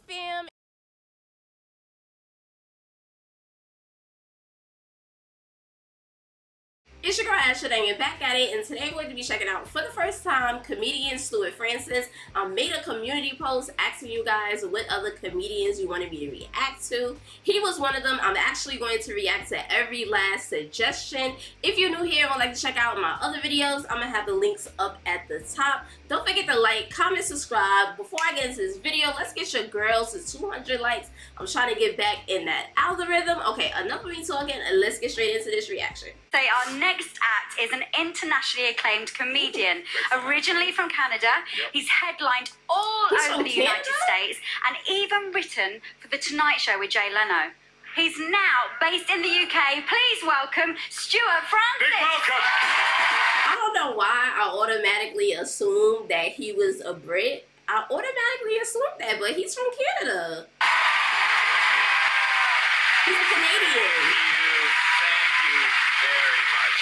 Fam, It's your girl Asha and back at it and today we're going to be checking out for the first time comedian Stewart Francis. I made a community post asking you guys what other comedians you wanted me to react to. He was one of them. I'm actually going to react to every last suggestion. If you're new here and would like to check out my other videos, I'm going to have the links up at the top. Don't forget to like, comment, subscribe. Before I get into this video, let's get your girls to 200 likes. I'm trying to get back in that algorithm. Okay, enough of me talking and let's get straight into this reaction. Say our next act is an internationally acclaimed comedian, originally from Canada. Yep. He's headlined all He's over from the United States and even written for The Tonight Show with Jay Leno. He's now based in the UK. Please welcome Stewart Francis. Big welcome. I don't know why I automatically assumed that he was a Brit. I automatically assumed that, but he's from Canada. He's a Canadian. Thank you very much.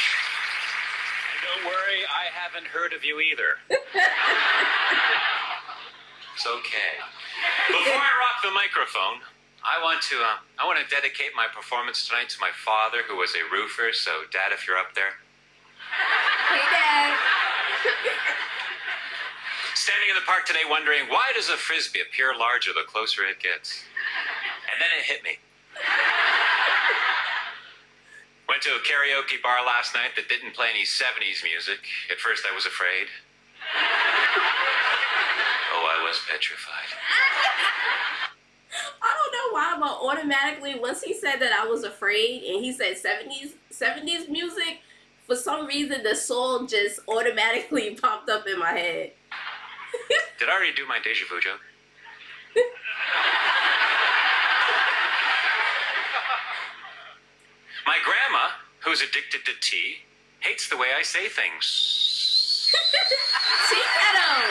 And don't worry, I haven't heard of you either. it's okay. Before I rock the microphone, I want to uh, I want to dedicate my performance tonight to my father, who was a roofer. So, Dad, if you're up there, Hey, Dad. standing in the park today, wondering why does a frisbee appear larger the closer it gets? And then it hit me. Went to a karaoke bar last night that didn't play any 70s music. At first, I was afraid. Oh, I was petrified. I don't know why, but automatically, once he said that I was afraid and he said 70s, 70s music, for some reason the song just automatically popped up in my head. Did I already do my deja vu joke? my grandma, who's addicted to tea, hates the way I say things. Tea kettle.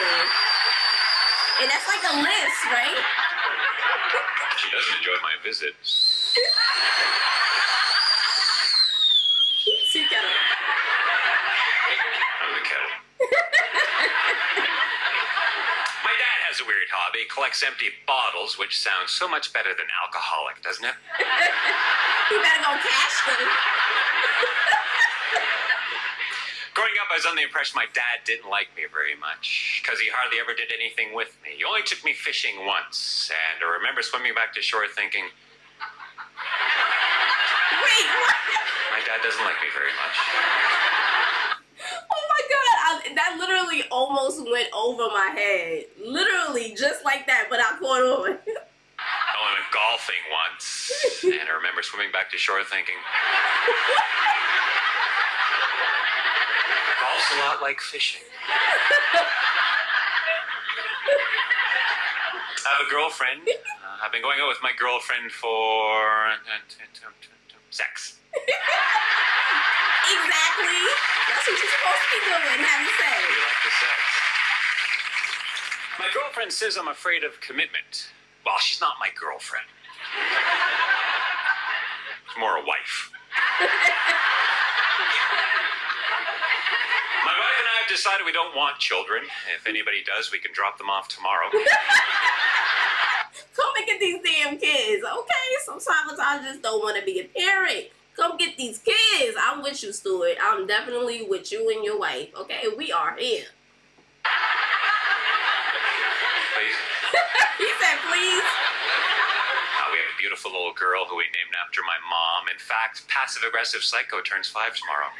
And that's like a list, right? She doesn't enjoy my visit. Tea kettle. I'm the kettle. My dad has a weird hobby. He collects empty bottles, which sounds so much better than alcoholic, doesn't it? You better go cash them. Growing up, I was under the impression my dad didn't like me very much because he hardly ever did anything with me. He only took me fishing once, and I remember swimming back to shore thinking, Wait, what? my dad doesn't like me very much. That literally almost went over my head. Literally, just like that, but I caught on. I went golfing once, and I remember swimming back to shore thinking, golf's a lot like fishing. I have a girlfriend. Uh, I've been going out with my girlfriend for uh, uh, uh, sex. exactly. That's what you're supposed to be doing, having sex. like the sex. My girlfriend says I'm afraid of commitment. Well, she's not my girlfriend. She's more a wife. My wife and I have decided we don't want children. If anybody does, we can drop them off tomorrow. Come and get these damn kids, okay? Sometimes I just don't want to be a parent. Come get these kids. I'm with you, Stewart. I'm definitely with you and your wife, okay? We are here. Please. he said, please. Uh, we have a beautiful little girl who we named after my mom. In fact, passive aggressive psycho turns five tomorrow.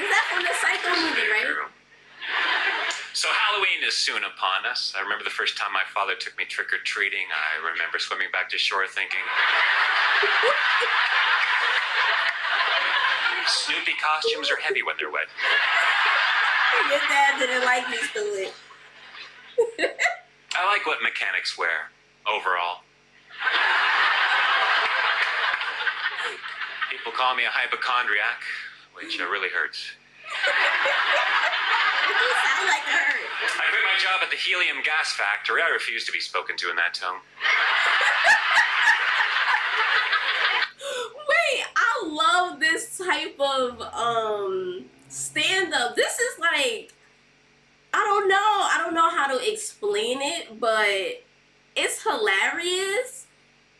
Is that from the Psycho movie, right? So Halloween is soon upon us. I remember the first time my father took me trick or treating. I remember swimming back to shore thinking, Snoopy costumes are heavy when they're wet. Your dad didn't like me, Stewart. I like what mechanics wear overall. People call me a hypochondriac, which uh, really hurts. You do sound like her. I quit my job at the helium gas factory. I refuse to be spoken to in that tone. Wait, I love this type of um stand up. This is like I don't know. I don't know how to explain it, but it's hilarious.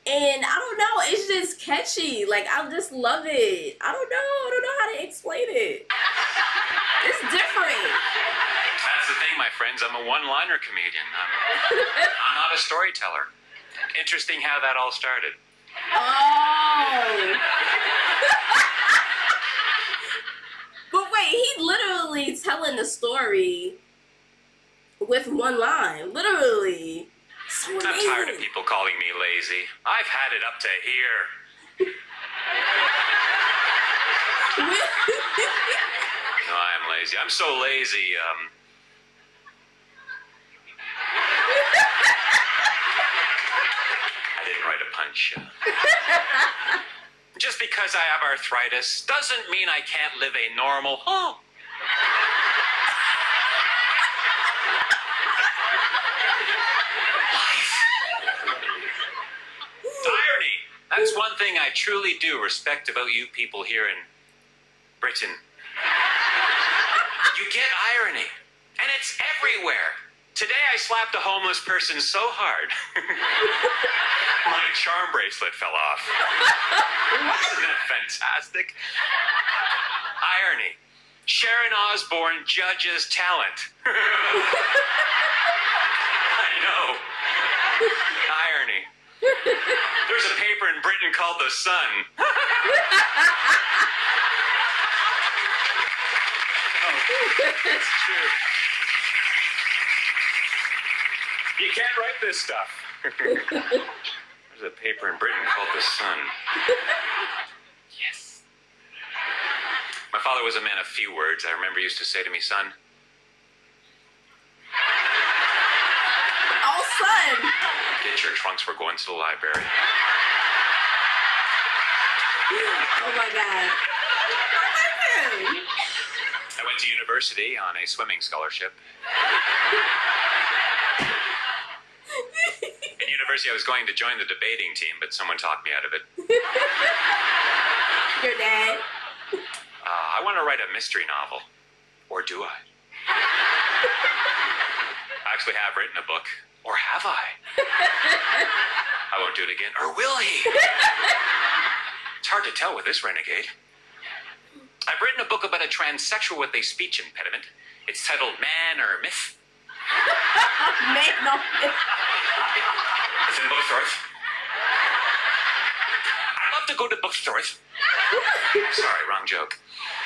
And I don't know, it's just catchy. Like I just love it. I don't know, I don't know how to explain it. It's different. That's the thing, my friends. I'm a one-liner comedian. I'm, I'm not a storyteller. Interesting how that all started. Oh. but wait, he literally telling the story with one line. Literally. So I'm tired of people calling me lazy. I've had it up to here. No, I am lazy. I'm so lazy. Um, I didn't write a punch. Just because I have arthritis doesn't mean I can't live a normal home. Irony. That's one thing I truly do respect about you people here in Britain. You get irony, and it's everywhere. Today I slapped a homeless person so hard, my charm bracelet fell off. Isn't that fantastic? Irony. Sharon Osbourne judges talent. I know. Irony. There's a paper in Britain called The Sun. Oh, it's true. You can't write this stuff. There's a paper in Britain called The Sun. Yes. My father was a man of few words. I remember he used to say to me, son, Oh, son. get your trunks, we're going to the library. Oh my god. I like him. I went to university on a swimming scholarship. University, I was going to join the debating team, but someone talked me out of it. Your dad. Uh, I want to write a mystery novel. Or do I? I actually have written a book. Or have I? I won't do it again. Or will he? It's hard to tell with this renegade. I've written a book about a transsexual with a speech impediment. It's titled Man or Myth. No. It's in bookstores. I love to go to bookstores. Sorry, wrong joke.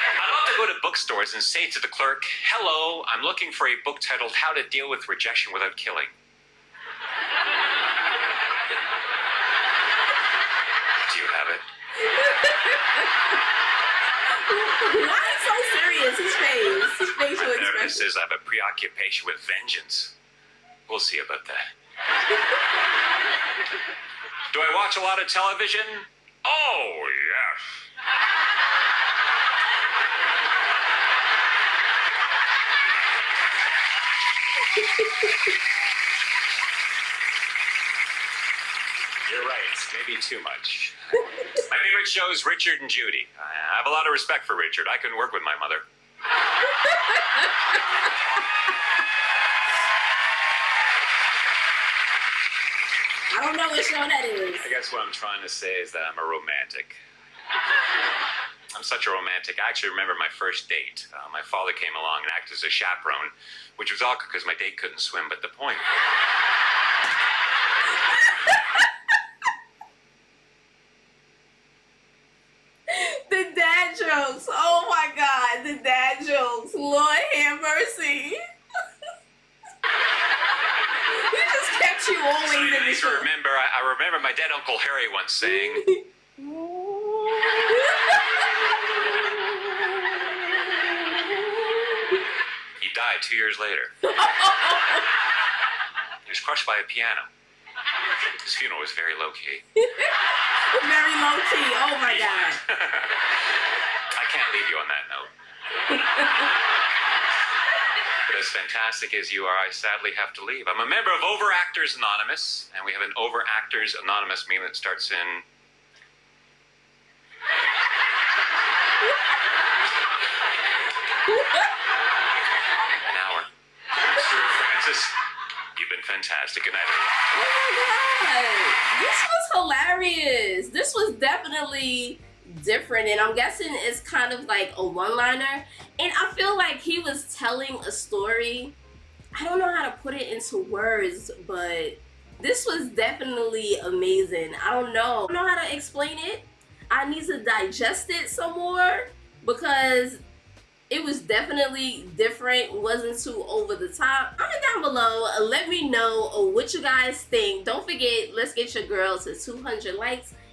I love to go to bookstores and say to the clerk, Hello, I'm looking for a book titled How to Deal with Rejection Without Killing. Do you have it? Why is so serious? His face. His facial expression. says I have a preoccupation with vengeance. We'll see about that. Do I watch a lot of television? Oh, yes. You're right. Maybe too much. My favorite show is Richard and Judy. I have a lot of respect for Richard. I couldn't work with my mother. I don't know that is. I guess what I'm trying to say is that I'm a romantic. I'm such a romantic. I actually remember my first date. Uh, my father came along and acted as a chaperone, which was awkward because my date couldn't swim. But the point. The dad jokes. Oh my god, the dad jokes. Lord have mercy. he just kept you always So in the nice to remember. I, I remember my dead uncle Harry once saying, he died two years later. he was crushed by a piano. His funeral was very low key. Very low key. Oh my god. I can't leave you on that note. but as fantastic as you are, I sadly have to leave. I'm a member of Overactors Anonymous, and we have an Overactors Anonymous meme that starts in. An hour. Sir Francis, you've been fantastic. Good night, Oh my god, this was hilarious. This was definitely different, and I'm guessing it's kind of like a one-liner. And I feel like he was telling a story. I don't know how to put it into words, but this was definitely amazing. I don't know. I don't know how to explain it. I need to digest it some more because it was definitely different wasn't too over the top comment down below let me know what you guys think don't forget let's get your girl to 200 likes